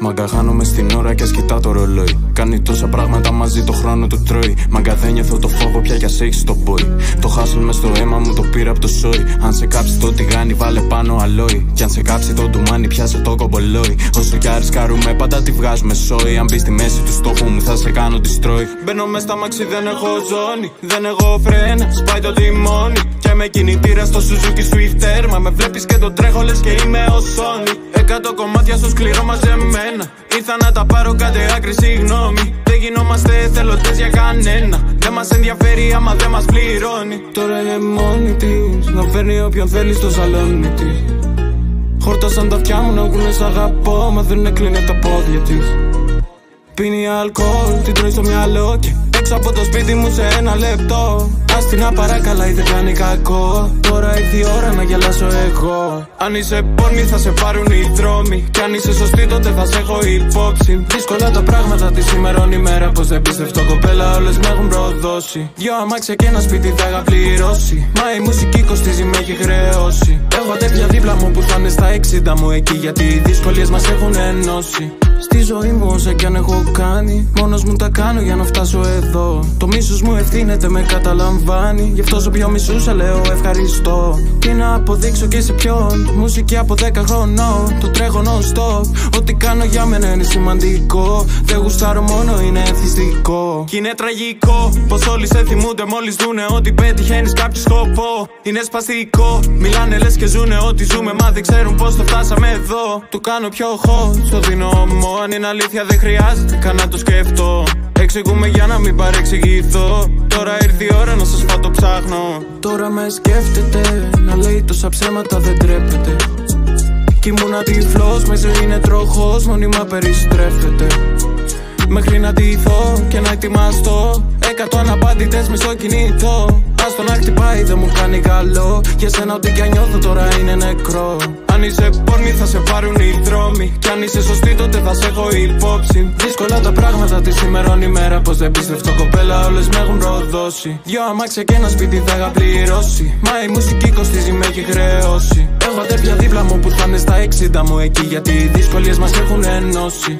Μαγκα χάνομαι στην ώρα και κοιτά το ρολόι. Κάνει τόσα πράγματα μαζί το χρόνο του τρώει. Μαγκα δεν νιώθω το φόβο πια κι α έχει το boy. Το χάσουν μες στο αίμα μου το πήρα από το σόι. Αν σε κάψει το τηγάνι, βάλε πάνω αλόι. Κι αν σε κάψει το ντουμάνι, πιάσε το κομπολόι. Όσο κι αρισκάρουμε, πάντα τη βγάζουμε σόι. Αν μπεις στη μέση του στόχου μου, θα σε κάνω τη στρώη. Μπαίνω μες στα μαξί, δεν έχω ζώνη. Δεν έχω φρένα, σπάει το τιμόνι. Και με κινητήρα στο Suzuki Swifter. Μα με βλέπεις και το τρέχω, λες και είμαι ο Sony. Εκατό κομμάτια στο σκληρό μαζεμένα. Ήρθα να τα πάρω κάτι άκρη, συγγνώμη. Δεν γινόμαστε εθελοντές για κανένα. Δεν μας ενδιαφέρει άμα δεν μας πληρώνει. Τώρα είναι μόνη της. Να φέρνει όποιον θέλει στο σαλόνι της. Χόρτασαν τα αυτιά μου να ακούνε σ' αγαπώ. Μα δεν έκλεινε τα πόδια της. Πίνει αλκοόλ, την τρώει στο μυαλό και έξω από το σπίτι μου σε ένα λεπτό. Άστι να παρακαλάει δεν κάνει κακό. Τώρα ήρθε η ώρα να γελάσω εγώ. Αν είσαι πόρνη θα σε πάρουν οι δρόμοι. Κι αν είσαι σωστή τότε θα σε έχω υπόψη. Δύσκολα τα πράγματα τη σήμερα ημέρα. Πω δεν πίστευτο κοπέλα, όλες με έχουν προδώσει. Δυο αμάξια και ένα σπίτι θα είχα πληρώσει. Μα η μουσική κοστίζει, με έχει χρεώσει. Έχω τέτοια δίπλα μου που θα είναι στα 60 μου εκεί. Γιατί οι δυσκολίες μας έχουν ενώσει. Στη ζωή μου όσα κι αν έχω κάνει Μόνος μου τα κάνω για να φτάσω εδώ. Το μίσος μου ευθύνεται με καταλαμβάνει. Γι' αυτό σου πιο μισούσα λέω ευχαριστώ. Τι να αποδείξω και σε ποιον Μουσική από 10 χρονών. Το τρέχω non stop Ό,τι κάνω για μένα είναι σημαντικό. Δεν γουστάρω μόνο είναι εθιστικό. Κι είναι τραγικό Πως όλοι σε θυμούνται μόλις δούνε Ότι πετυχαίνεις κάποιο σκοπό. Είναι σπαστικό. Μιλάνε λες και ζουνε ότι ζούμε Μα δεν ξέρουν πως το φτάσαμε εδώ. Του κάνω πιο hot Στο δίνω αν είναι αλήθεια δεν χρειάζεται καν να το σκεφτώ Εξηγούμε για να μην παρεξηγηθώ. Τώρα ήρθε η ώρα να σας πάω το ψάχνω. Τώρα με σκέφτεται Να λέει τόσα ψέματα δεν τρέπεται. Κι ήμουν τυφλός μες ζωή είναι τροχός Μόνιμα περιστρέφεται. Μέχρι να ντυθώ και να ετοιμαστώ Εκατό αναπάντητες μισό κινητό. Άστο να χτυπάει δεν μου κάνει καλό. Για σένα ό,τι κι αν νιώθω τώρα είναι νεκρό. Αν είσαι πόρνη θα σε πάρουν οι δρόμοι. Κι αν είσαι σωστή τότε θα σε έχω υπόψη. Δύσκολα τα πράγματα τη σήμερα ημέρα Πως δεν πίστευτο κοπέλα όλες με έχουν προδώσει Δυο αμάξια και ένα σπίτι θα είχα πληρώσει. Μα η μουσική κοστίζει με έχει χρεώσει. Έχω αδέρφια δίπλα μου που θα είναι στα 60 μου εκεί Γιατί οι δυσκολίες μας έχουν ενώσει